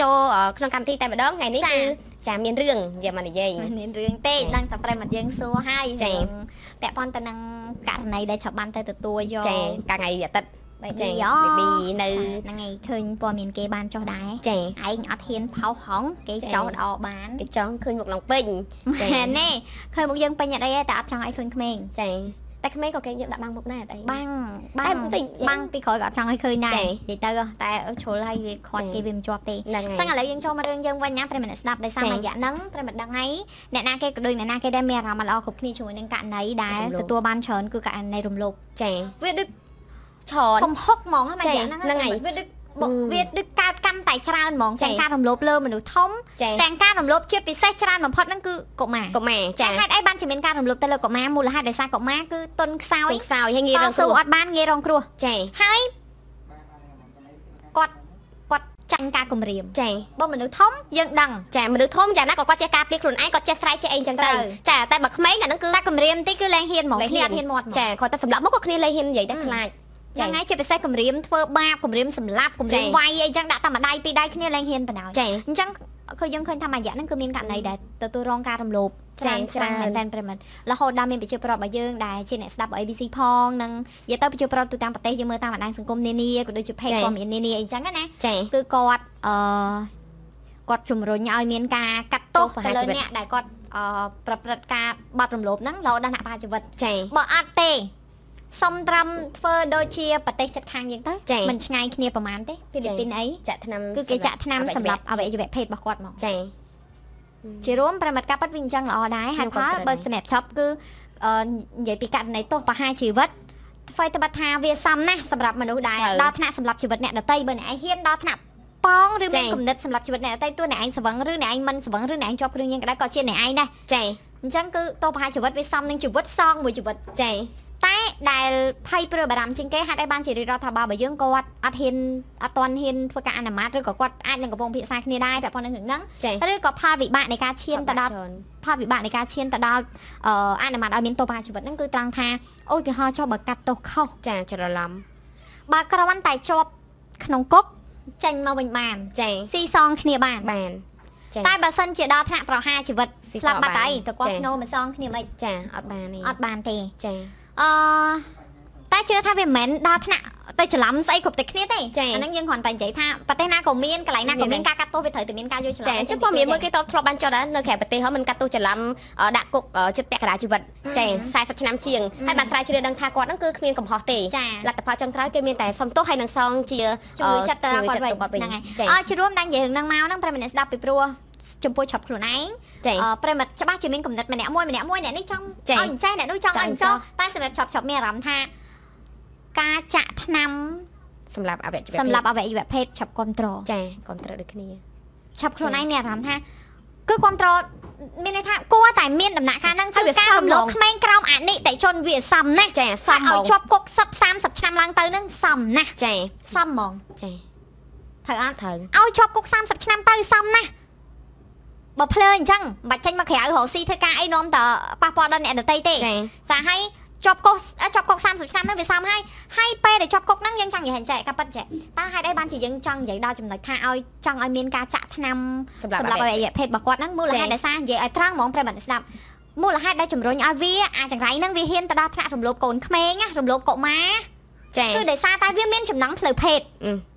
ចូលក្នុងកម្មវិធីតែម្ដងថ្ងៃនេះគឺចាមានរឿងយកមកនិយាយមានរឿងទេដឹងតែប្រិមត្តយើងសួរហើយចាពាក់ព័ន្ធទៅនឹងករណីដែលឆាប់បានទៅទទួលយកចាកាលថ្ងៃអាទិត្យបេប៊ីយោបេប៊ីនៅហ្នឹងឯងឃើញព័ត៌មានគេបានចុះដែរចាឯងអត់ហ៊ានផោហងគេចោះដកបានគេចង់ឃើញមុខឡងពេញចាណែឃើញមុខយើងពេញអត់អីតែអត់ចង់ឲ្យឃើញក្មេងចា តែក្មេងក៏គេយកដាក់បាំងមុខដែរអីបាំងបាំងតិចបាំងពីក្រោយក៏អត់ចង់ឲ្យឃើញដែរនិយាយទៅតែជ្រុលឲ្យវាខាត់គេវាមិនជាប់ទេអញ្ចឹងឥឡូវយើងចូលមករឿងយើងវិញណាប្រិមត្តស្ដាប់ដោយសាររយៈហ្នឹងប្រិមត្តដឹងហើយអ្នកណាគេក៏ដូចអ្នកណាគេដែលមានអារម្មណ៍ល្អគ្រប់គ្នាជាមួយនឹងករណីដែលទទួលបានច្រើនគឺករណីរំលោភចាវាដូចច្រើនកំហុកហ្មងហ្នឹងហ្នឹងហើយវាដូច វាដូចកើតកាន់តែច្រើនហ្មងទាំងការរំលោភលើមនុស្សធំទាំងការរំលោភជាពិសេសច្រើនបំផុតហ្នឹងគឺកុមារកុមារចាហេតុអីបានជាមានការរំលោភទៅលើកុមារមូលហេតុដោយសារកុមារគឺទុនខ្សោយខ្សោយហើយងាយរងគ្រោះអត់បានងាយរងគ្រោះចាហើយគាត់គាត់ចាញ់ការគម្រាមចាបើមនុស្សធំយើងដឹងចាមនុស្សធំយ៉ាងណាក៏គាត់ចេះការពារខ្លួនឯងគាត់ចេះស្រែកចេះអីចឹងទៅចាតែបើក្មេងអាហ្នឹងគឺតែគម្រាមតិចគឺលែងហ៊ានហ្មងគ្នាអត់ហ៊ានមាត់ចាគាត់តែសម្រាប់មកក៏គ្នាលែងហ៊ាននិយាយតែខ្លាច យ៉ាងណាជាពិសេសគម្រាមធ្វើបាបគម្រាមសម្លាប់គម្រាមវាយអីចឹងដាក់តែម្ដាយពីរដៃគ្នាលែងហ៊ានបណ្ដោយអញ្ចឹងគឺយើងឃើញថាមួយរយៈហ្នឹងគឺមានករណីដែលទទួលរងការរំលោភច្រើនច្រើនមែនតែប្រិមិត្តរហូតដល់មានប្រជាប្រដ្ឋរបស់យើងដែលជាអ្នកស្ដាប់ ABC ផងនិងនិយាយទៅប្រជាប្រដ្ឋទូទាំងប្រទេសយើងមើលតាមបណ្ដាញសង្គមនានាក៏ដូចជា page ព័ត៌មាននានាអីចឹងណាគឺគាត់អឺគាត់ជំរុញឲ្យមានការកាត់ទោសទៅលើអ្នកដែលគាត់ប្រព្រឹត្តការបទរំលោភហ្នឹងរហូតដល់អ្នកប្រហារជីវិតចាបើអត់ទេ សុំត្រឹមធ្វើដូចជាប្រទេសចិត្តខាងយើងទៅមិនឆ្ងាយគ្នាប្រហែលទេពីលីពីនអីចាក់ថ្នាំគឺគេចាក់ថ្នាំសម្រាប់អវយវៈភេទរបស់គាត់មកចាជារួមប្រមាត់ការប៉ັດវាអញ្ចឹងល្អដែរហើយផលបើសម្រាប់ឈប់គឺនិយាយពីករណីទោសប្រហារជីវិតអ្វីត្បិតថាវាសមណាស់សម្រាប់មនុស្សដែលដល់ថ្នាក់សម្រាប់ជីវិតអ្នកដតីបើអ្នកឯងហ៊ានដល់ថ្នាក់ប៉ងឬមានគំនិតសម្រាប់ជីវិតអ្នកដតីទោះអ្នកឯងស្វឹងឬអ្នកឯងមិនស្វឹងឬអ្នកឯងជាប់គ្រឿងញៀនក៏ដោយក៏ជាអ្នកឯងដែរចាអញ្ចឹងគឺទោសប្រហារជីវិតវាសមនឹងជីវិតសងមួយជីវិតចាតែ ដែលភ័យព្រួយបារម្ភជាងគេហេតុអីបានជារាជរដ្ឋាភិបាលរបស់យើងគាត់អត់ហ៊ានអត់ទាន់ហ៊ានធ្វើការអនុម័តឬក៏គាត់អាចនឹងកំពុងពិភាក្សាគ្នាដែរពាក់ព័ន្ធនឹងរឿងហ្នឹងឬក៏ផលវិបាកនៃការឈានទៅដល់ផលវិបាកនៃការឈានទៅដល់អនុម័តឲ្យមានទោសប្រហារជីវិតហ្នឹងគឺត្រង់ថាឧទាហរណ៍ចុះបើកាត់ទោសខុសចាច្រឡំបើគ្រាន់តែជាប់ក្នុងគុកចេញមកវិញបានចាស៊ីសងគ្នាបានបានតែបើសិនជាដល់ថ្នាក់ប្រហារជីវិតស្លាប់បាត់ហើយទៅគាត់ធ្នោមិនសងគ្នាមិនចាអត់បានទេអត់បានទេចា អឺតែជឿថាវាមិនមែនដល់ថ្នាក់ទៅច្រឡំស្អីគ្រប់តែគ្នាទេអាហ្នឹងយើងគ្រាន់តែនិយាយថាប្រទេសណាក៏មានកន្លែងណាក៏មានការកាត់ទោសវាត្រូវតែមានការយល់ច្រឡំចាចឹងព័ត៌មានមួយគេតបធ្លាប់បានចុះដែរនៅក្រៅប្រទេសហ្នឹងមិនកាត់ទោសច្រឡំដាក់គុកចិត្តពាក់កណ្ដាលជីវិតចា40ឆ្នាំជាងហើយបានស្រាវជ្រាវដឹងថាគាត់ហ្នឹងគឺគ្មានកំហុសទេលទ្ធផលចុងក្រោយគេមានតែសំទោសហើយនឹងសងជាជួយចិត្តទៅគាត់វិញហ្នឹងហើយអើជារួម đang និយាយរឿងហ្នឹងមកហ្នឹងប្រិមនស្ដាប់ពីព្រោះ ចំពោះឆាប់ខ្លួនឯងប្រិមិត្តច្បាស់ជាមានកំណត់ម្នាក់មួយម្នាក់មួយអ្នកនេះចង់ឲ្យអញ្ចេះអ្នកនោះចង់ឲ្យអញ្ចឹងតែសម្រាប់ឆាប់ឆាប់មានអារម្មណ៍ថាការចាក់ថ្នាំសម្រាប់អវយវៈសម្រាប់អវយវៈភេទឆាប់គ្រប់ត្រចាគ្រប់ត្រដូចគ្នាឆាប់ខ្លួនឯងមានអារម្មណ៍ថាគឺគ្រប់ត្រមានន័យថាគួរតែមានដំណាក់កាលហ្នឹងគឺការរំលោភក្មេងក្រោមអនិតិជនវាសមណាស់ចាសមឲ្យជាប់គុក10 30ឆ្នាំឡើងទៅហ្នឹងសមណាស់ចាសមហ្មងចាត្រូវអត់ត្រូវឲ្យជាប់គុក30ឆ្នាំទៅសមណាស់ បើភ្លើអញ្ចឹងមិនបាច់ចេញមកក្រៅរកស៊ីធ្វើការអីនាំតប៉ះពាល់ដល់អ្នកដតីទេចាហើយជាប់គុកជាប់គុក30ឆ្នាំហ្នឹងវាសមហើយហើយពេលដែលជាប់គុកហ្នឹងយើងចង់និយាយចេះការប៉ັດចេះតើហេតុអីបានជាយើងចង់និយាយដល់ចំណុចថាឲ្យចង់ឲ្យមានការចាក់ថ្នាំសម្រាប់អវយៈភេទរបស់គាត់ហ្នឹងមូលហេតុដោយសារនិយាយឲ្យត្រង់ហ្មងប្រិមត្តស្ដាប់មូលហេតុដែលជំរុញឲ្យវាអាចង្រៃហ្នឹងវាហ៊ានទៅដល់ថ្នាក់រំលោភកូនក្មេងរំលោភកុមារចាគឺដោយសារតែវាមានចំណងផ្លូវភេទ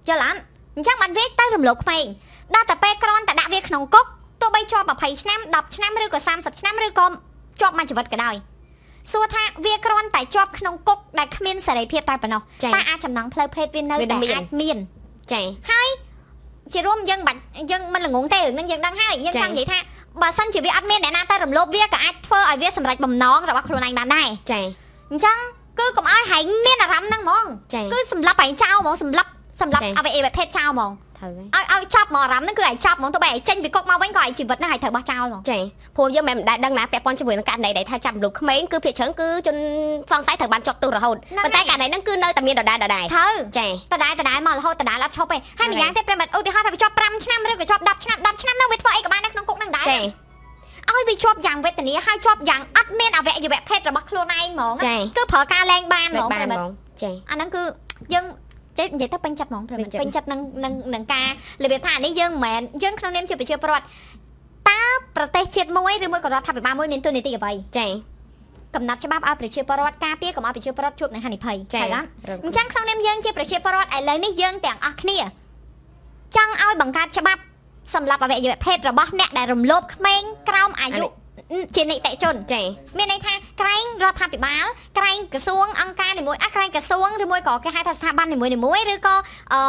យល់អត់អញ្ចឹងបានវាទៅរំលោភក្មេងដល់តែពេលក្រនតែដាក់វាក្នុងគុក ទោះបីជាប់20ឆ្នាំ10ឆ្នាំឬក៏30ឆ្នាំឬក៏ជាប់មួយជីវិតក៏ដោយសួរថាវាគ្រាន់តែជាប់ក្នុងគុកដែលគ្មានសេរីភាពតែប៉ុណ្ណោះតែអាចចំណងផ្លូវភេទវានៅតែអាចមានចាហើយជារួមយើងបាច់យើងមិនល្ងងទេរឿងហ្នឹងយើងដឹងហើយយើងចង់និយាយថាបើសិនជាវាអត់មានអ្នកណាតែរំលោភវាក៏អាចធ្វើឲ្យវាសម្រេចបំណងរបស់ខ្លួនឯងបានដែរចាអញ្ចឹងគឺកុំឲ្យហែងមានអារម្មណ៍ហ្នឹងហ្មងគឺសម្លាប់ហែងចោលហ្មងសម្លាប់សម្លាប់អវយវភេទចោលហ្មង ត្រូវឲ្យឲ្យចប់មកអារម្មណ៍ហ្នឹងគឺឲ្យចប់ហ្មងទៅបែរចេញពីគុកមកវិញក៏ឲ្យជីវិតហ្នឹងឲ្យត្រូវបោះចោលហ្មងចាព្រោះយើងមិនដែលដឹងណាពាក់ព័ន្ធជាមួយនឹងករណីដែលថាចាប់មនុស្សក្មេងគឺភាគច្រើនគឺជនសង្ស័យត្រូវបានជាប់ទោសរហូតប៉ុន្តែករណីហ្នឹងគឺនៅតែមានដដែលដដែលត្រូវចាដដែលដដែលមករហូតដដែលអត់ឈប់ទេហើយម្យ៉ាងទៀតប្រិមិត្តឧទាហរណ៍ថាវាជាប់5ឆ្នាំឬក៏ជាប់10ឆ្នាំ10ឆ្នាំហ្នឹងវាធ្វើអីក៏បាននៅក្នុងគុកហ្នឹងដែរចាឲ្យវាជាប់យ៉ាងវេទនាហើយជាប់យ៉ាងអត់មានអវយវៈភេទរបស់ខ្លួនឯងហ្មងគឺប្រើការលែងបានហ្មងប្រិមិត្តចាអាហ្នឹងគឺយើង ចេះនិយាយទៅពេញចិត្តហ្មងព្រមពេញចិត្តនឹងនឹងនឹងការរបៀបថានេះយើងមិនមែនយើងក្នុងនាមជាប្រជាពលរដ្ឋតើប្រទេសជាតិមួយឬមួយក៏រដ្ឋាភិបាលមួយមានទូនីតិអ្វីចាកំណត់ច្បាប់ឲ្យប្រជាពលរដ្ឋការពារកុំឲ្យប្រជាពលរដ្ឋជួបនឹងហានិភ័យចា៎អញ្ចឹងក្នុងនាមយើងជាប្រជាពលរដ្ឋឥឡូវនេះយើងទាំងអស់គ្នាចង់ឲ្យបង្កើតច្បាប់សម្រាប់អវយវៈភេទរបស់អ្នកដែលរំលោភក្មេងក្រោមអាយុ ជានីតិជនចាមានន័យថាក្រែងរដ្ឋាភិបាលក្រែងក្រសួងអង្គការនីមួយអាក្រែងក្រសួងឬមួយក៏គេហៅថាស្ថាប័ននីមួយៗឬក៏អឺ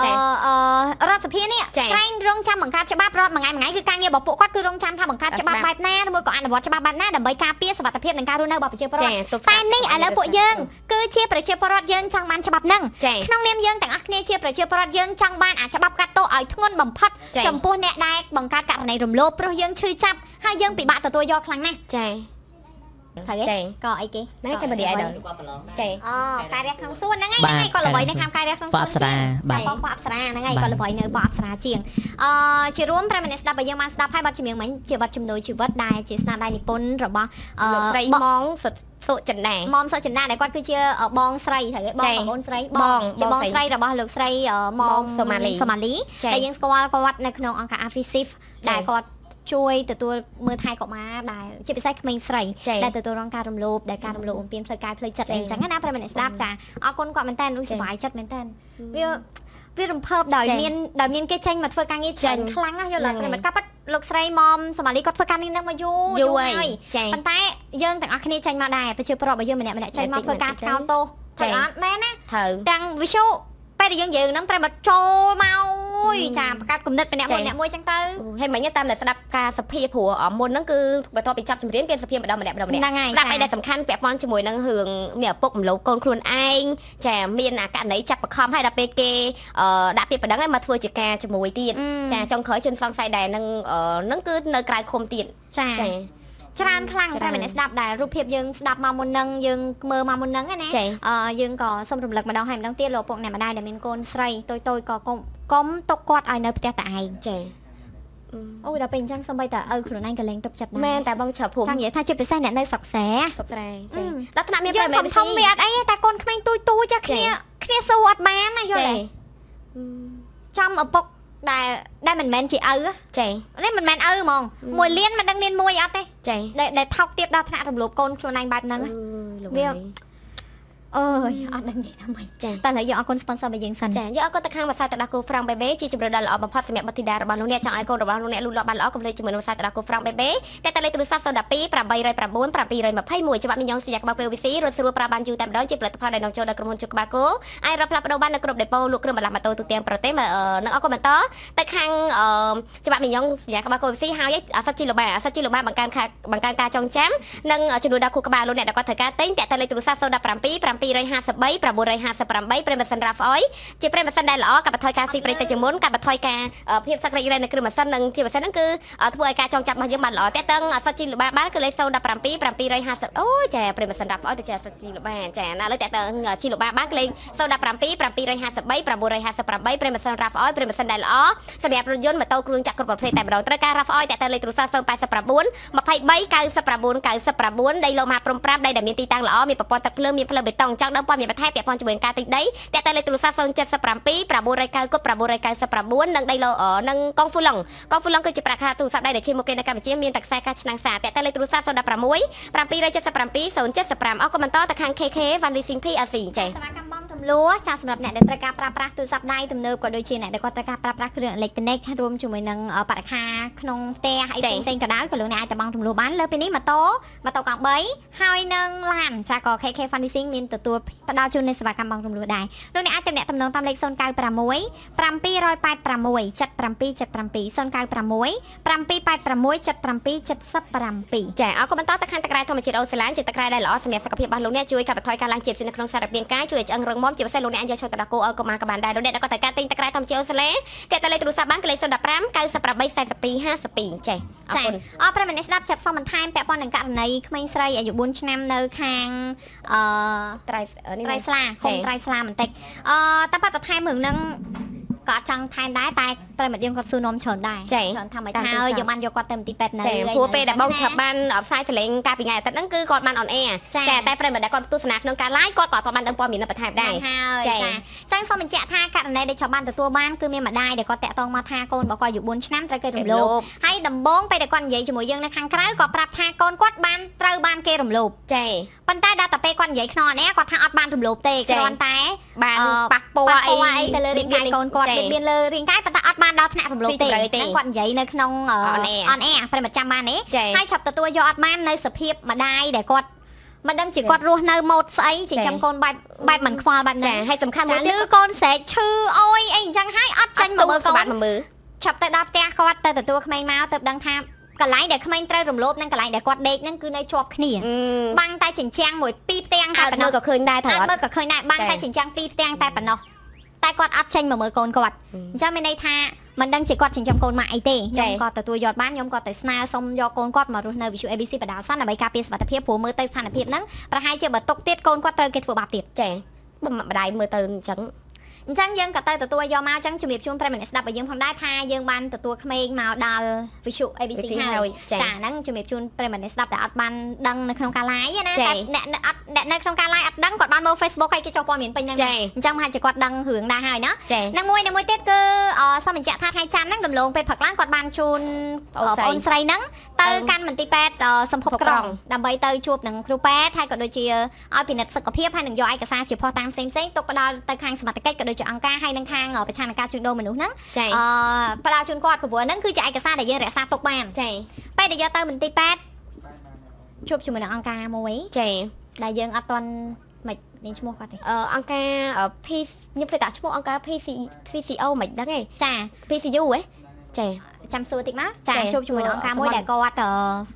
អឺរដ្ឋសភានេះក្រែងរងចាំបង្កើតច្បាប់រដ្ឋមួយថ្ងៃមួយថ្ងៃគឺការងាររបស់ពួកគាត់គឺរងចាំថាបង្កើតច្បាប់បែបណាឬមួយក៏អនុវត្តច្បាប់បែបណាដើម្បីការពារសុវត្ថិភាពនិងការរស់នៅរបស់ប្រជាពលរដ្ឋតែនេះឥឡូវពួកយើងគឺជាប្រជាពលរដ្ឋយើងចង់បានច្បាប់ហ្នឹងក្នុងនាមយើងទាំងអស់គ្នាជាប្រជាពលរដ្ឋយើងចង់បានអាច្បាប់កាត់ទោសឲ្យធ្ងន់បំផុតចំពោះអ្នកដែលបង្កើតករណីរំលោភព្រោះយើងឈឺចាប់ហើយយើងពិបាកទទួលយកខ្លាំងណាស់ចាត្រូវទេក៏អីគេហ្នឹងគេបដិអីដល់ចេអូកាយរះក្នុងសួនហ្នឹងហើយហ្នឹងហើយគាត់ល្បីនៅខាងកាយរះក្នុងសួនអប្សរាបាទបងប្អូនអប្សរាហ្នឹងហើយគាត់ល្បីនៅបងអប្សរាជាងអឺជារួមប្រិមនស្ដាប់បើយើងបានស្ដាប់ហើយបទចម្រៀងមិញជាបទជំនួយជីវិតដែលជាស្នាដៃនិពន្ធរបស់អឺស្រីម៉ងសុចិន្តាមុំសុចិន្តាដែលគាត់គឺជាបងស្រីត្រូវទេបងប្អូនស្រីបងជាបងស្រីរបស់លោកស្រីមុំសូម៉ាលីសូម៉ាលីដែលយើងស្គាល់គាត់នៅក្នុងអង្គការ Afisif ដែលគាត់ ជួយទទួលមើលថែកុមារដែលជាពិសេសក្មេងស្រីដែលទទួលរងការរំលោភដែលការរំលោភបំពានផ្លូវកាយផ្លូវចិត្តអីចឹងណាប្រិមត្តស្ដាប់ចាអរគុណគាត់មែនតើនោះសុបាយចិត្តមែនតើវាវារំភើបដោយមានដោយមានគេចេញមកធ្វើការងារច្រើនខ្លាំងណាស់យល់ឡើងប្រិមត្តកាប៉ាត់លោកស្រីមុំសមាលីគាត់ធ្វើការងារនឹងមកយូរយូរហើយប៉ុន្តែយើងទាំងអស់គ្នាចេញមកដែរប្រជាប្រដ្ឋរបស់យើងម្នាក់ម្នាក់ចេញមកធ្វើការថ្កោលទោសចាអត់មែនណាត្រូវទាំងវិសុពេលដែលយើងយើងនឹងប្រិមត្តចូលមក យចាបង្កើតគំនិតពីអ្នកមួយអ្នកមួយចឹងទៅហើយមិញតាមតែស្ដាប់ការសភាព្រោះមុនហ្នឹងគឺបន្ទាប់ពីចាប់ចម្រៀងគេសភាម្ដងម្នាក់ម្ដងម្នាក់ស្ដាប់អីដែលសំខាន់ពាក់ព័ន្ធជាមួយនឹងរឿងមានឪពុកម្លោកកូនខ្លួនឯងចាមានអាករណីចាប់បខំហើយដល់ពេលគេដាក់ពាក្យបណ្ដឹងឲ្យមកធ្វើជាការជាមួយទៀតចាចុងក្រោយជនសង្ស័យដែរនឹងនឹងគឺនៅក្រៅឃុំទៀតចាចា ច្រើនខ្លាំងតែមិនស្ដាប់ដែររូបភាពយើងស្ដាប់មកមុននឹងយើងមើលមកមុននឹងណាអឺយើងក៏សូមរំលឹកម្ដងហើយម្ដងទៀតលោកពុកអ្នកម្ដាយដែលមានកូនស្រីតូចតូចក៏កុំកុំទុកគាត់ឲ្យនៅផ្ទះតែឯងចាអូដល់ពេលអញ្ចឹងសំបីតែឪខ្លួនឯងក៏លែងទុកចិត្តដែរមែនតែបងច្រភូមិចង់និយាយថាជាពិសេសអ្នកនៅស្រុកស្រែស្រុកស្រែចាដល់ថ្នាក់មានប្រមេធំធំមានអត់អីតែកូនក្មេងទូចទូចចាគ្នាគ្នាស៊ូអត់បានណាយល់ទេចំឪពុក ដែលដែលមិនមែនជាឪចានេះមិនមែនឪហ្មងមួយលៀនមិនដឹងមានមួយអត់ទេចាដែលថោកទៀតដល់ថ្នាក់រំលោភកូនខ្លួនឯងបែបហ្នឹងវា អើយអត់ដឹងនិយាយថាម៉េចចាតែឥឡូវយើងអរគុណ sponsor របស់យើងសិនចាយើងអរគុណទៅខាងវិស័យទឹកដោះគោ Frank Baby ជាជំរឿនដ៏ល្អបំផុតសម្រាប់បុត្រធីតារបស់លោកអ្នកចង់ឲ្យកូនរបស់លោកអ្នកលូតលាស់បានល្អកុំភ្លេចជាមួយនឹងវិស័យទឹកដោះគោ Frank Baby តែតែលេខទូរស័ព្ទ012 809 721ច្បាប់មីយ៉ងសញ្ញាក្បាល PVC រត់ស្រួលប្រើបានយូរតែម្ដងជាផលិតផលដែលនាំចូលដល់ក្រុមហ៊ុនជក្បាលគោអាចរកផ្លាស់ប្ដូរបាននៅគ្រប់ដេប៉ូលក់គ្រឿងបន្លាស់ម៉ូតូទូទាំងប្រទេសនឹងអរគុណបន្តទៅខាងច្បាប់មីយ៉ងសញ្ញាក្បាល PVC ហើយអសិតជីលបាអសិតជីលបាបង្កើនបង្កើនការចងចាំនិងជំនួយដល់ខួរក្បាលលោកអ្នកដែលគាត់ត្រូវការទិញតែតែលេខទូរស័ព្ទ017 753 958ប្រិមសិនរ៉ាហ្វអុយជាប្រិមសិនដែលល្អកាត់បន្ថយការស៊ីប្រេងតិចជាមុនកាត់បន្ថយការភាពសឹករិចរែនៅគ្រឿងម៉ាស៊ីននិងជាពិសេសហ្នឹងគឺធ្វើឲ្យការចងចាំរបស់យើងបានល្អតែតឹងសុតជីលបាបានគឺលេខ017 750អូចាប្រិមសិនរ៉ាហ្វអុយទៅចាសុតជីលបាចាណាលើតែតឹងជីលបាបានគឺលេខ017 753 958ប្រិមសិនរ៉ាហ្វអុយប្រិមសិនដែលល្អសម្រាប់រថយន្តម៉ូតូគ្រឿងចក្រគ្រប់ប្រភេទតែម្ដងត្រូវការរ៉ាហ្វអុយតែតើលេខទូរស័ព្ទ089 23 99 99ដីឡូម៉ាព្រំ5ដីដែលមានទីតាំងល្អមានប្រព័ន្ធទឹកភ្លើងមានផ្លូវបេតុងចង់ដឹងព័ត៌មានបន្ថែមពាក់ព័ន្ធជាមួយការទិញដីតែតែលេខទូរស័ព្ទ077 990 999និងដីឡូនិងកងហ្វូឡុងកងហ្វូឡុងគឺជាប្រាក់ខែទូរស័ព្ទដៃដែលជាមុខគេនៅកម្ពុជាមានតែខ្សែកាសឆ្នាំងសាតែតែលេខទូរស័ព្ទ016 777 075អរគុណបន្តទៅខាង KK Van Leasing PLC ចេះសមាកម្មបំទម្លួចាសម្រាប់អ្នកដែលត្រូវការប្រើប្រាស់ទូរស័ព្ទដៃទំនើបក៏ដូចជាអ្នកដែលគាត់ត្រូវការប្រើប្រាស់គ្រឿងអេឡិចត្រូនិករួមជាមួយនឹងបរិខាក្នុងផ្ទះអីផ្សេងៗក៏ដោយក៏លោកអ្នកអាចទៅបងទម្លួបានលើពីនេះម៉ូតូម៉ូតូកង់3ហើយនឹងឡានចាក៏ KK Van Leasing មានទទួលផ្ដល់ជូននៅសេវាកម្មបងទម្លួដែរលោកអ្នកអាចទំនាក់ទំនងតាមលេខ096 786 7777 096 786 7777ចាអរគុណបន្តទៅខាងទឹកក្រែធម្មជាតិអូស្ត្រាលីជាទឹកក្រែដែលល្អសម្រាប់សុខភាពរបស់លោកអ្នកជួយកាត់បន្ថយការឡើងជាតិស៊ីននៅក្នុងសារពាង្គកាយជួយឲ្យឆ្អឹងរឹងមាំជាពិសេសលោកអ្នកអាចយកឈុតទឹកគោឲ្យកុមារក៏បានដែរលោកអ្នកក៏ត្រូវការទិញទឹកក្រែធម្មជាតិអូស្ត្រាលីគេតែលេខទូរស័ព្ទបានគឺលេខ015 98 42 52ចេះអរគុណអរប្រិមមនេះស្ដាប់ចាប់សំបន្ថែមពាក់ព័ន្ធនឹងករណីក្មេងស្រីអាយុ4ឆ្នាំនៅខាងអឺត្រៃនេះត្រៃស្លាឃុំត្រៃស្លាបន្តិចអឺតែប៉ាត់បន្ថែមរឿងហ្នឹងក៏អត់ចង់ថែមដែរតែ ប្រិមិត្តយើងគាត់សួរនាំច្រើនដែរច្រើនថាមិនថាយើងបានយកគាត់ទៅមន្ទីរពេទ្យនៅព្រោះពេលដែលបងឆាប់បានផ្សាយសលេងកាលពីថ្ងៃអាទិត្យហ្នឹងគឺគាត់បានអនអែចាតែប្រិមិត្តដែលគាត់ទស្សនាក្នុងការ live គាត់ក៏អត់បានដឹងព័ត៌មានបន្ថែមដែរហើយចាចឹងសូមបញ្ជាក់ថាករណីដែលឆាប់បានទទួលបានគឺមានម្ដាយដែលគាត់តាក់ទងមកថាកូនរបស់គាត់អាយុ4ឆ្នាំត្រូវគេរំលោភហើយដំបូងពេលដែលគាត់និយាយជាមួយយើងនៅខាងក្រៅក៏ប្រាប់ថាកូនគាត់បានត្រូវបានគេរំលោភចាប៉ុន្តែដល់តែពេលគាត់និយាយខ្នងនេះគាត់ថាអត់បានរំលោភទេគ្រាន់តែបានប៉ះពាល់អីទៅលើរាងកាយកូនគាត់បៀតបៀនលើរាងកាយប៉ុន្តែអត់បានដល់ថ្នាក់រំលោភទេហ្នឹងគាត់និយាយនៅក្នុងអនអែប្រិមត្តចាំបានទេហើយឆាប់ទទួលយកអត់បាននៅសភាពម្ដាយដែលគាត់មិនដឹងជាគាត់រស់នៅម៉ូតស្អីចិញ្ចឹមកូនបែបបែបមិនខ្វល់បែបហ្នឹងហើយសំខាន់មួយទៀតគឺកូនស្រែកឈឺអយអីអញ្ចឹងហើយអត់ចាញ់មកមើលកូនមើលឆាប់ទៅដល់ផ្ទះគាត់ទៅទទួលក្មេងមកទៅដឹងថាកន្លែងដែលក្មេងត្រូវរំលោភនិងកន្លែងដែលគាត់ដេកហ្នឹងគឺនៅជាប់គ្នាបាំងតែចិញ្ចាំងមួយពីរផ្ទាំងតែប៉ុណ្ណោះក៏ឃើញដែរថាអត់មើលក៏ឃើញដែរបាំងតែចិញ្ចាំងពីរផ្ទាំងតែប៉ុណ្ណោះតែគាត់អត់ចេញមកមើលកូនគាត់អញ្ចឹងមានន័យថា មិនដឹងជាគាត់ចិញ្ចឹមកូនម៉ាក់អីទេខ្ញុំក៏ទទួលយកបានខ្ញុំក៏ទៅស្នើសុំយកកូនគាត់មករស់នៅវិទ្យុ ABC បដាសិនដើម្បីការពារសុខភាពព្រោះមើលទៅស្ថានភាពហ្នឹងប្រហែលជាបើຕົកទៀតកូនគាត់ត្រូវគេធ្វើបាបទៀតចាបើម្ដាយមើលទៅអញ្ចឹង អញ្ចឹងយើងក៏ទៅទទួលយកមកអញ្ចឹងជំរាបជូនប្រិមនស្ដាប់ឲ្យយើងផងដែរថាយើងបានទទួលក្មេងមកដល់វិទ្យុ ABC ហើយចាហ្នឹងជំរាបជូនប្រិមនស្ដាប់តែអត់បានដឹងនៅក្នុងការ live ណាតែអ្នកអត់អ្នកនៅក្នុងការ live អត់ដឹងគាត់បានមើល Facebook ហើយគេចុះព័ត៌មានពេញហ្នឹងអញ្ចឹងហាក់ជាគាត់ដឹងរឿងដែរហើយណាហ្នឹងមួយមួយទៀតគឺសូមបញ្ជាក់ថាថ្ងៃច័ន្ទហ្នឹងដំឡូងពេទ្យផឹកឡើងគាត់បានជូនបងប្អូនស្រីហ្នឹងទៅកាន់មន្ទីរពេទ្យសម្ភពក្រុងដើម្បីទៅជួបនឹងគ្រូពេទ្យហើយក៏ដូចជាឲ្យពិនិត្យសុខភាពហើយនឹងយកឯកសារជាភស្តុតាងផ្សេងផ្សេងទុកផ្ដល់ទៅខាងសមត្ថកិច្ចក៏ដូចជាអង្គការហើយនឹងខាងប្រឆាំងនឹងការជួញដូរមនុស្សហ្នឹងអឺផ្ដល់ជូនគាត់ព្រោះហ្នឹងគឺជាឯកសារដែលយើងរក្សាទុកបានចាពេលដែលយកទៅមន្ទីរពេទ្យជួបជាមួយនឹងអង្គការមួយចាដែលយើងអត់ទាន់មិនមានឈ្មោះគាត់ទេអឺអង្គការ P ខ្ញុំភ្លេចដាក់ឈ្មោះអង្គការ PCO មិនដឹងទេចា PCU ហ៎ចា ចាំសួរតិចមកចាជួបជាមួយនឹងអង្គការមួយដែលគាត់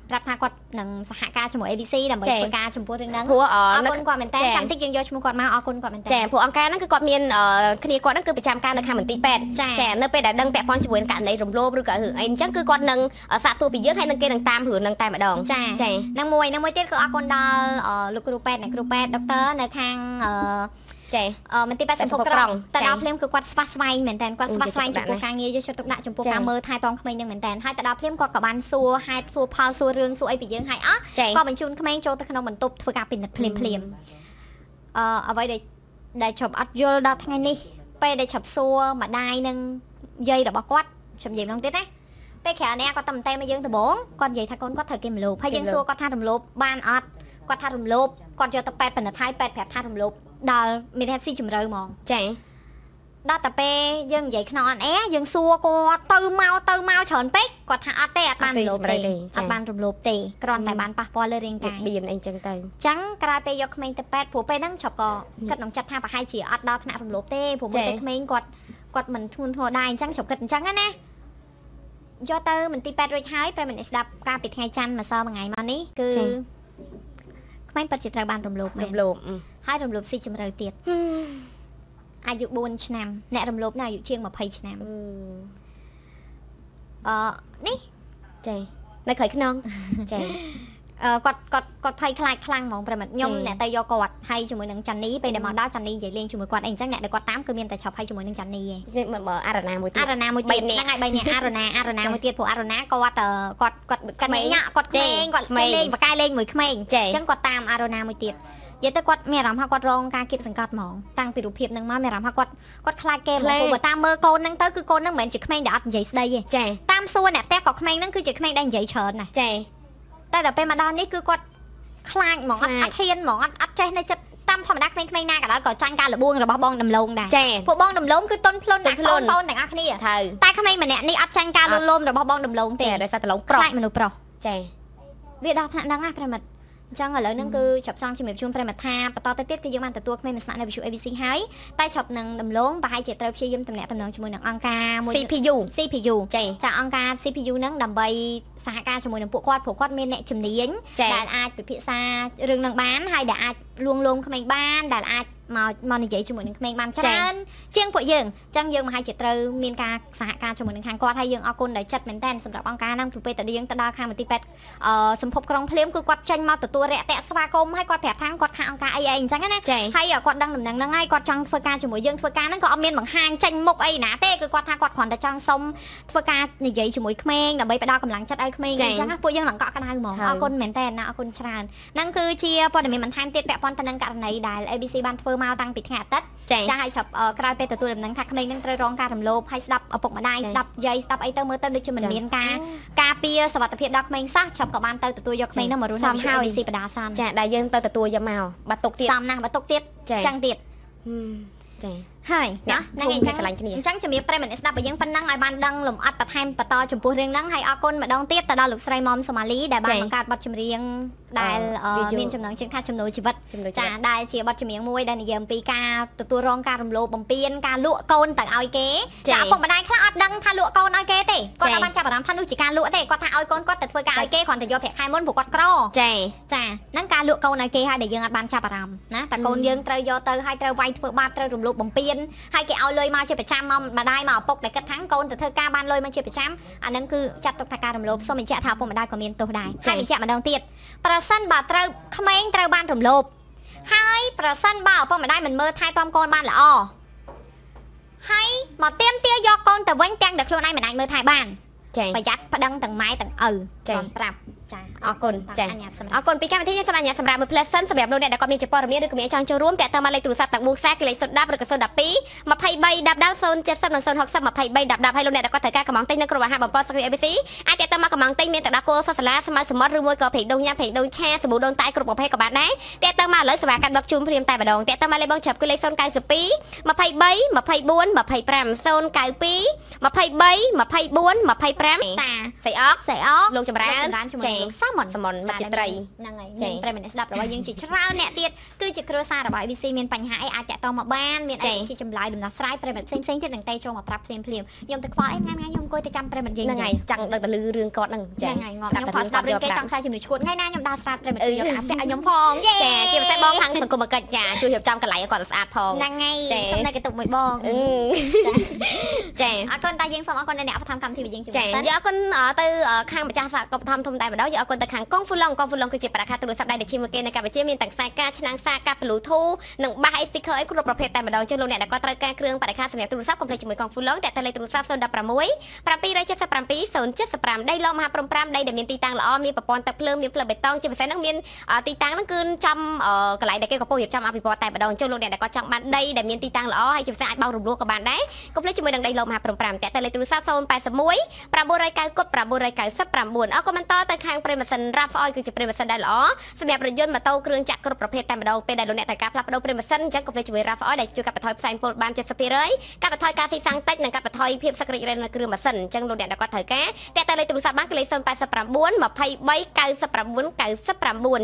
ប្រាប់ថាគាត់នឹងសហការជាមួយ ABC ដើម្បីធ្វើការចំពោះរឿងហ្នឹងព្រោះអរគុណគាត់មែនតើចាំតិចយើងយកឈ្មោះគាត់មកអរគុណគាត់មែនតើចាព្រោះអង្គការហ្នឹងគឺគាត់មានគ្នាគាត់ហ្នឹងគឺប្រចាំការនៅខាងមន្ទីរពេទ្យចានៅពេលដែលដឹងពាក់ព័ន្ធជាមួយនឹងករណីរំលោភឬក៏រឿងអីអញ្ចឹងគឺគាត់នឹងសាកសួរពីយើងហើយនឹងគេនឹងតាមរឿងហ្នឹងតែម្ដងចាចានឹងមួយនឹងមួយទៀតគឺអរគុណដល់លោកគ្រូពេទ្យនិងគ្រូពេទ្យដុកទ័រនៅខាងអឺ ចាមន្ទីរពេទ្យសម្ពុកក្រុងទៅដល់ភ្លាមគឺគាត់ស្វាស្វែងមែនតើគាត់ស្វាស្វែងចំពោះការងារយកចិត្តទុកដាក់ចំពោះការមើលថែទាំក្មេងនឹងមែនតើហើយទៅដល់ភ្លាមគាត់ក៏បានសួរហេតុសួរផលសួររឿងសួរអីពីយើងហើយអស់ក៏បញ្ជូនក្មេងចូលទៅក្នុងបន្ទប់ធ្វើការពិនិត្យភ្លាមភ្លាមអឺអ្វីដែលដែលជប់អត់យល់ដល់ថ្ងៃនេះពេលដែលជប់សួរម្ដាយនឹងយាយរបស់គាត់ជប់និយាយម្ដងទៀតណាពេលក្រៅនេះគាត់តែតែមកយើងដំបងគាត់និយាយថាកូនគាត់ត្រូវគេមលោភហើយយើងសួរគាត់ថារំលោភបានអត់គាត់ថារំលោភគាត់យកទៅប៉ែតបណ្ឌិតហើយប៉ែតប្រាប់ថារំលោភ ដល់មានស៊ីជំរឿហ្មងចាដល់តែពេលយើងនិយាយខ្នងអនអែយើងសួរគាត់ទៅមកទៅមកច្រើនពេកគាត់ថាអត់ទេអត់បានរំលោភទេអត់បានរំលោភទេគ្រាន់តែបានប៉ះពាល់លើរាងកាយបៀនអីចឹងទៅអញ្ចឹងក្រោយពេលយកក្មេងទៅពេទ្យព្រោះពេលហ្នឹងចប់ក៏គិតក្នុងចិត្តថាប្រហែលជាអត់ដល់ថ្នាក់រំលោភទេព្រោះមើលទៅក្មេងគាត់គាត់មិនធ្ងន់ធ្ងរដែរអញ្ចឹងចប់គិតអញ្ចឹងណាយកទៅមន្ទីរពេទ្យរួចហើយប្រិមត្តស្ដាប់ការពីថ្ងៃច័ន្ទម្សិលមួយថ្ងៃមកនេះគឺក្មេងពិតជាត្រូវបានរំលោភរំលោភ ហើយរំលោភស៊ីជម្រៅទៀតអាយុ4ឆ្នាំអ្នករំលោភនៅអាយុជាង20ឆ្នាំអឺនេះចានៅក្រោយខ្នងចាគាត់គាត់គាត់ភ័យខ្លាចខ្លាំងហ្មងប្រិមិត្តខ្ញុំអ្នកទៅយកគាត់ហើយជាមួយនឹងចាន់នីពេលដែលមកដល់ចាន់នីនិយាយលេងជាមួយគាត់អីអញ្ចឹងអ្នកដែលគាត់តាមគឺមានតែឈប់ហើយជាមួយនឹងចាន់នីឯងមើលអរណាមួយទៀតអរណាមួយទៀតហ្នឹងហើយបីនាក់អរណាអរណាមួយទៀតព្រោះអរណាគាត់គាត់គាត់គាត់ញ៉ាក់គាត់ក្មេងគាត់លេងបកាយលេងមួយក្មេងអញ្ចឹងគាត់តាមអរណាមួយទៀត និយាយទៅគាត់មានអារម្មណ៍ថាគាត់រងការគៀបសង្កត់ហ្មងតាំងពីរូបភាពហ្នឹងមកមានអារម្មណ៍ថាគាត់គាត់ខ្លាចគេហ្មងព្រោះតាមមើលកូនហ្នឹងទៅគឺកូនហ្នឹងមិនមែនជាក្មេងដែលអត់និយាយស្ដីទេចាតាមសួរអ្នកផ្ទះក៏ក្មេងហ្នឹងគឺជាក្មេងដែលនិយាយច្រើនណាស់ចាតែដល់ពេលមកដល់នេះគឺគាត់ខ្លាចហ្មងអត់អត់ហ៊ានហ្មងអត់អត់ចេះនៅចិត្តតាមធម្មតាក្មេងៗណាក៏ដោយក៏ចាញ់ការលបួងរបស់បងដំឡូងដែរពួកបងដំឡូងគឺតុនភ្លុនដាក់ខ្លួនបងទាំងអស់គ្នាត្រូវតែក្មេងម្នាក់នេះអត់ចាញ់ការលលមរបស់បងដំឡូងទេដោយសារដំឡូងប្រុសខ្លាចមនុស្សប្រុសចាវាដល់ថ្នាក់ហ្នឹងណាប្រិមិត្ត អញ្ចឹងឥឡូវហ្នឹងគឺចាប់សងជំរាបជូនប្រិមត្តថាបន្តទៅទៀតគឺយើងបានទទួលក្មេងមួយស្នាក់នៅវិទ្យុ ABC ហើយតែជប់នឹងដំឡងប្រហែលជាត្រូវព្យាយាមតំណាក់តំណងជាមួយនឹងអង្គការមួយ CPU CPU ចាចាអង្គការ CPU ហ្នឹងដើម្បីសហការជាមួយនឹងពួកគាត់ព្រោះគាត់មានអ្នកជំនាញដែលអាចពិភាក្សារឿងនឹងបានហើយដែលអាចលួងលោមក្មេងបានដែលអាច មកមកនិយាយជាមួយនឹងក្មេងបានច្រើនជាងពួកយើងអញ្ចឹងយើងមហាជាត្រូវមានការសហការជាមួយនឹងខាងគាត់ហើយយើងអរគុណដែលចិត្តមែនតើសម្រាប់អង្គការហ្នឹងពីពេលតយើងទៅដល់ខាងមន្ទីរពេទ្យអឺសម្ភពក្រុងភ្លាមគឺគាត់ចេញមកទទួលរាក់ទាក់ស្វាគមន៍ហើយគាត់ប្រាប់ថាគាត់ខាងអង្គការអីអីអញ្ចឹងណាហើយគាត់ដឹងដំណឹងហ្នឹងហើយគាត់ចង់ធ្វើការជាមួយយើងធ្វើការហ្នឹងក៏អត់មានបង្ហាញចេញមុខអីណាទេគឺគាត់ថាគាត់គ្រាន់តែចង់សុំធ្វើការនិយាយជាមួយក្មេងដើម្បីផ្ដល់កម្លាំងចិត្តឲ្យក្មេងអញ្ចឹងពួកយើងឡើងកក់ក្ដៅហ្មងអរគុណមែនតើណាអរគុណច្រើនហ្នឹងគឺជាព័ត៌មានបន្ថែមទៀតពាក់ព័ន្ធទៅនឹងករណីដែល ABC បានធ្វើមកតាំងពីថ្ងៃអាទិត្យចា៎ឲ្យចាប់ក្រោយពេលទទួលដំណឹងថាក្មេងនឹងត្រូវរងការរំលោភហើយស្ដាប់ឪពុកម្ដាយស្ដាប់យាយស្ដាប់អីទៅមើលទៅដូចជាមិនមានការការពារសុខភាពដល់ក្មេងសោះចាប់ក៏បានទៅទទួលយកក្មេងនោះមករស់នៅហើយ ABC បដាសានចា៎ដែលយើងទៅទទួលយកមកបាត់ទុកទៀតសំណាស់បាត់ទុកទៀតចឹងទៀតចា៎ ហើយណាហ្នឹងឯងចឹងឆ្លាញ់គ្នាអញ្ចឹងជំរាបប្រិមត្តស្ដាប់របស់យើងប៉ុណ្ណឹងឲ្យបានដឹងលំអិតបន្ថែមបន្តចំពោះរឿងហ្នឹងហើយអរគុណម្ដងទៀតទៅដល់លោកស្រីមុំសូម៉ាលីដែលបានបង្កើតបទចម្រៀងដែលមានចំណងជើងថាចំណូលជីវិតចាដែលជាបទចម្រៀងមួយដែលនិយាយអំពីការទទួលរងការរំលោភបំពានការលក់កូនទៅឲ្យគេចាឪពុកម្ដាយខ្លះអត់ដឹងថាលក់កូនឲ្យគេទេគាត់អត់បានចាប់អារម្មណ៍ថានោះជាការលក់ទេគាត់ថាឲ្យកូនគាត់ទៅធ្វើការឲ្យគេគ្រាន់តែយកប្រាក់ខែមុនព្រោះគាត់ក្រចាចាហ្នឹងការលក់កូនឲ្យគេហើយដែលយើងអត់បានចាប់អារម្មណ៍ណាតែកូនយើងត្រូវយកទៅហើយត្រូវវាយធ្វើបាបត្រូវរំលោភបំពានហើយគេឲ្យលុយមកជាប្រចាំមកម្ដាយមកឪពុកដែលគិតថាកូនទៅធ្វើការបានលុយមកជាប្រចាំអាហ្នឹងគឺចាត់ទុកថាការរំលោភសូមបញ្ជាក់ថាឪពុកម្ដាយក៏មានទោសដែរហើយបញ្ជាក់ម្ដងទៀតប្រសិនបើត្រូវក្មេងត្រូវបានរំលោភហើយប្រសិនបើឪពុកម្ដាយមិនមើលថែទាំកូនបានល្អហើយមកទៀមទាយកកូនទៅវិញទាំងដែលខ្លួនឯងមិនអាចមើលថែបានប្រយ័ត្នប្តឹងទាំងម៉ែទាំងឪចាប្រាប់ ចាអរគុណចាអរគុណពីកម្មវិធីយើងសូមអញ្ញាតសម្រាប់មួយ lesson សម្រាប់លោកអ្នកដែលគាត់មានជាព័ត៌មានឬក៏មានចង់ចូលរួមតាក់ទងមកលេខទូរស័ព្ទទាំងមូសាគឺលេខ010ឬក៏012 23 10 10 070និង060 23 10 10ហើយលោកអ្នកដែលគាត់ត្រូវការកំងទិញនៅក្រុមអាហារបំពន់សក្តិ ABC អាចតាក់ទងមកកំងទិញមានទឹកដោះគោសសាឡាស្មៅសមុទ្រឬមួយក៏ភេកដូងញ៉ាំភេកដូងឆាសាប៊ូដូងតែគ្រប់ប្រភេទក៏បានដែរតាក់ទងមកឥឡូវសេវាកាត់បឹកជូនព្រាមតែម្ដងតាក់ទងមកលេខបងចាប់គឺលេខ092 23 24 25 092 23 24 25ចាស្រីអកស្រីអកលោកចម្រើនជាមួយលោកសាមុនសាមុនមិត្តត្រីហ្នឹងហើយមានប្រិមត្តស្ដាប់របស់យើងជាច្រើនអ្នកទៀតគឺជាគ្រួសាររបស់ ABC មានបញ្ហាអីអាចតាក់ទងមកបានមានអីជាចម្លើយដំណោះស្រាយប្រិមត្តផ្សេងផ្សេងទៀតនឹងតែចូលមកប្រាប់ភ្លាមភ្លាមខ្ញុំទៅខ្វល់អីថ្ងៃថ្ងៃខ្ញុំអង្គុយទៅចាំប្រិមត្តយើងហ្នឹងហើយចង់ដឹងទៅលឺរឿងគាត់ហ្នឹងចាហ្នឹងហើយងប់ខ្ញុំខំស្ដាប់រឿងគេចង់ខ្លាចជំនួយឈួតថ្ងៃណាខ្ញុំដើរស្រាតប្រិមត្តយកអាពាក់ឲ្យខ្ញុំផងយេចាជាពិសេសបងខាងសង្គមកិច្ចចាជួយរៀបចំកន្លែងឲ្យគាត់ស្អាតផងហ្នឹងហើយខ្ញុំនៅកតុកមួយបងចាអរគុណតាយើងសូមអរគុណអ្នកផ្សំកម្មវិធីយើងជួយចាយើងអរគុណទៅខាងម្ចាស់សហគមន៍ធំធំតែម្ដងយើងអរគុណទៅខាងកងហ្វូឡុងកងហ្វូឡុងគឺជាប្រាក់ខែទូរស័ព្ទដៃដែលជាមួយគេនៅកម្ពុជាមានទាំងខ្សែការឆ្នាំងសាកាប្លូធូនិងបាសអេស៊ីខឺអីគ្រប់ប្រភេទតែម្ដងជើងលោកអ្នកដែលគាត់ត្រូវការគ្រឿងបរិក្ខារសម្រាប់ទូរស័ព្ទកុំភ្លេចជាមួយកងហ្វូឡុងតែតែលេខទូរស័ព្ទ016 777 075ដីឡមហាព្រំ5ដីដែលមានទីតាំងល្អមានប្រព័ន្ធទឹកភ្លើងមានផ្លូវបេតុងជាពិសេសហ្នឹងមានទីតាំងហ្នឹងគឺចំកន្លែងដែលគេកំពុងរៀបចំអភិវឌ្ឍតែម្ដងជើងលោកអ្នកដែលគាត់ចង់បានដីដែលមានទីតាំងល្អហើយជាពិសេសអាចបោករំលោះក៏បានដែរកុំភ្លេចជាមួយនឹងដីឡមហាព្រំ5តែតែលេខទូរស័ព្ទ081 990 999អរគុណបន្តទៅខាងប្រិមសិនរ៉ាប់អយគឺជាប្រិមសិនដែលល្អសម្រាប់រថយន្តម៉ូតូគ្រឿងចក្រគ្រប់ប្រភេទតែម្ដងពេលដែលលោកអ្នកត្រូវការផ្លាស់ប្ដូរប្រិមសិនអញ្ចឹងកុំភ្លេចជួយ RAF Oil ដែលជួយកាត់បន្ថយផ្សែងពុលបាន70%កាត់បន្ថយការស៊ីសាំងតិចនិងកាត់បន្ថយភាពសក្តិរែននៅគ្រឿងម៉ាស៊ីនអញ្ចឹងលោកអ្នកដែលគាត់ត្រូវការតែតែលេខទូរស័ព្ទបានគឺលេខ089 23 99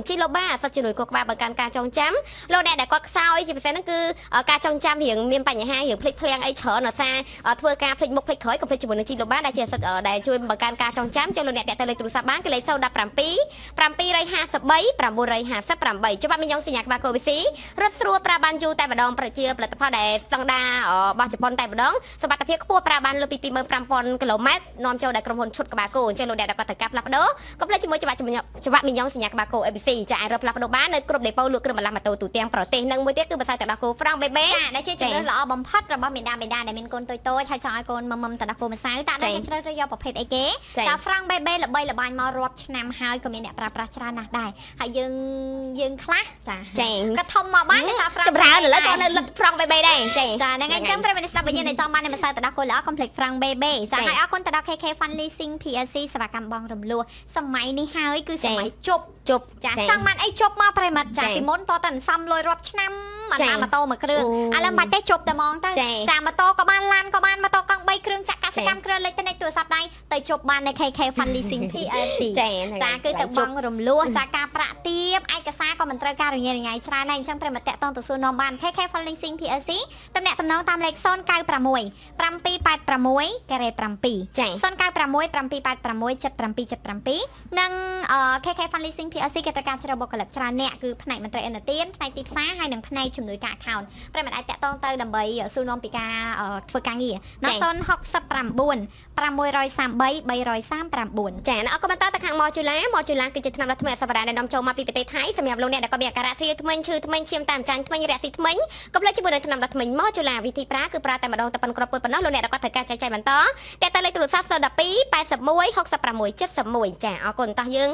99ជីឡូបាសុទ្ធជាមួយគូក្បាលបង្កើនការចងចាំលោកអ្នកដែលគាត់ខ្សោយជាពិសេសហ្នឹងគឺការចងចាំរៀងមានបញ្ហារៀងភ្លេចភ្លាំងអីច្រើនដោយសារធ្វើការភ្លេចមុខភ្លេចក្រោយកុំភ្លេចជាមួយនឹងជីឡូបាដែលជាដែលជួយបង្កើនការចងចាំចឹងលោកអ្នកតែលេខទូរស័ព្ទបានគឺលេខ017 753 958ច្បាប់មីយ៉ុងសញ្ញាក្បាលកូវីស៊ីរត់ស្រួលប្រើបានយូរតែម្ដងប្រជាផលិតផលដែលស្តង់ដារបស់ជប៉ុនតែម្ដងសមត្ថភាពខ្ពស់ប្រើបានលើពី25000គីឡូម៉ែត្រនាំចូលដែលក្រុមហ៊ុនឈុតក្បាលគោអញ្ចឹងលោកអ្នកដែលគាត់ត្រូវការផ្លាស់ប្ដូរកុំភ្លេចជាមួយច្បាប់ច្បាប់មីយ៉ុងសញ្ញាក្បាលគោ ABC ចាអាចរកផ្លាស់ប្ដូរបាននៅគ្រប់ដេប៉ូលក់គ្រឿងបន្លាស់ម៉ូតូទូទាំងប្រទេសនិងមួយទៀតគឺបសាយទឹកដោះគោ Frank Baby ដែលជាជំនឿល្អបំផុតរបស់មេដាបេដាដែលមានកូនតូចតូចហើយចង់ឲ្យកូនមមទឹកដោះគោម្សៅតើតែជ្រើសរើសយកប្រភេទអីគេតើ Frank Baby ល្បីល្បាញមករាប់ឆ្នាំហើយក៏មានអ្នកប្រើប្រាស់ច្រើនណាស់ដែរហើយយើងយើងខ្លះចាចាក៏ធំមកបានតែហ្វ្រាំងចម្រើនឥឡូវក៏នៅលឹកហ្វ្រាំងបេបេដែរចាចាហ្នឹងហើយអញ្ចឹងប្រិមត្តស្ដាប់វិញនៅចង់បានម្សៅទឹកដោះគោល្អកុំភ្លេចហ្វ្រាំងបេបេចាហើយអរគុណទៅដល់ KK Fun Leasing PLC សេវាកម្មបងរំលោះសម័យនេះហើយគឺសម័យជប់ជប់ចាចង់បានអីជប់មកប្រិមត្តចាពីមុនតតែសំលុយរាប់ឆ្នាំ មកតាមម៉ូតូមួយគ្រឿងឥឡូវមិនបាច់ទេជប់តែហ្មងទៅចាម៉ូតូក៏បានឡានក៏បានម៉ូតូកង់3គ្រឿងចាក់កសិកម្មគ្រឿងលេខទិញទូរស័ព្ទដៃទៅជប់បាននៅ KK Fun Leasing PLC ចាអចាគឺទៅបងរំលោះចាការប្រាក់ទាបឯកសារក៏មិនត្រូវការរញ៉េរញ៉ៃច្រើនដែរអញ្ចឹងត្រូវមកតាក់ទងទៅសួរនាំបាន KK Financing PLC តំណែងតំណងតាមលេខ096 786ការ៉េ7ចា096 786និង KK Financing PLC គេត្រូវការជ្រើបុគ្គលិកច្រើនអ្នកគឺផ្នែកមន្ត្រីអន្តទានផ្នែកទីផ្សារហើយនិងផ្នែកជំនួយការ account ប្រិមត្តអាចតាក់ទងទៅដើម្បីសួរនាំពីការធ្វើការងារ069 633 339ចាអរគុណបន្តទៅខាង Modula Modula គឺជាថ្នាំដ៏ថ្មីអសវរាណដែលនាំចូលមកពីប្រទេសថៃសម្រាប់លោកអ្នកដែលក៏មានអាការៈស៊ីថ្មិញឈឺថ្មិញឈាមតាមចាញ់ថ្មិញរាក់ស៊ីថ្មិញកុំភ្លេចជាមួយនឹងថ្នាំដ៏ថ្មី Modula វិធីប្រើគឺប្រើតែម្ដងតែប៉ុនគ្រាប់ពុយប៉ុណ្ណោះលោកអ្នកដែលគាត់ត្រូវការចែកចាយបន្តតែតើលេខទូរស័ព្ទ012 81 66 71ចាអរគុណតោះយើង